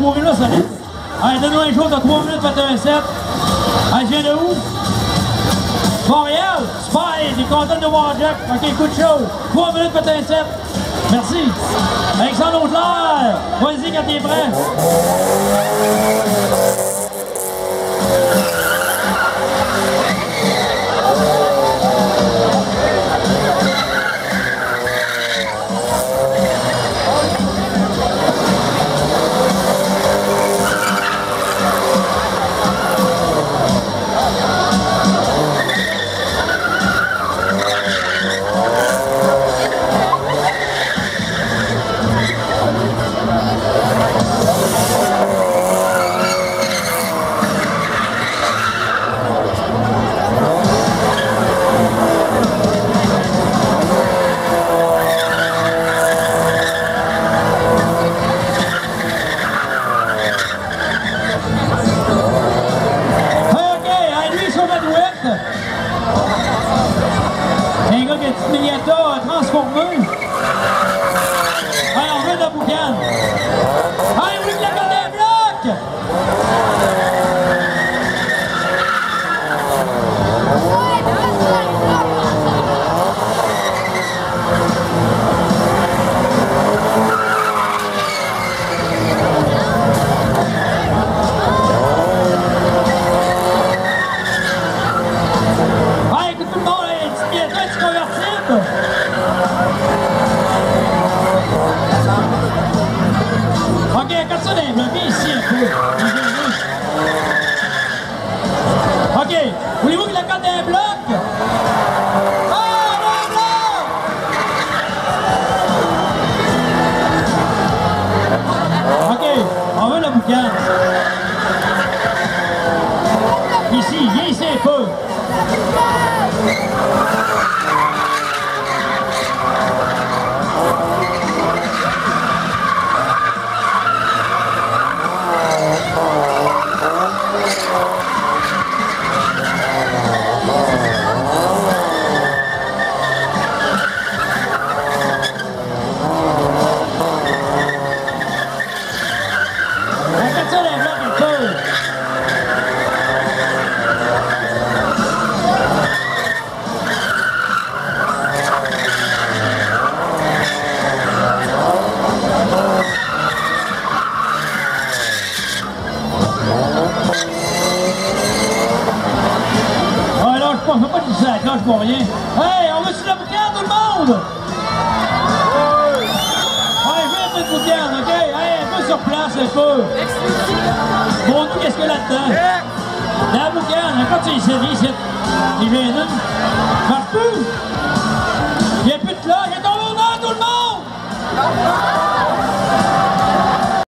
3 minutes, ça vite. Allez, donne-nous un jour de 3 minutes 21 7. Allez, viens de où? Montréal, super, t'es content de voir Jack. Ok, coup de show. 3 minutes 21 7. Merci. Alexandre Auclair, vas-y quand t'es prêt. Petite miniature transformée. Viens, viens. OK, voulez-vous que la non, non! OK, on veut la. Ici, viens ici un peu. Regarde ça les blocs un peu. Ah, lâche pas, fais pas du sac, lâche pas rien. Hey, on va sur la boucane, tout le monde! Un peu de boucane, OK? Hey, un peu sur place, un peu. Montre-nous qu'est-ce qu'il y a là-dedans. La boucane, quand tu es ici, ici. Il vient là. Marche plus. Il n'y a plus de cloche. Il est tombé au nord, tout le monde!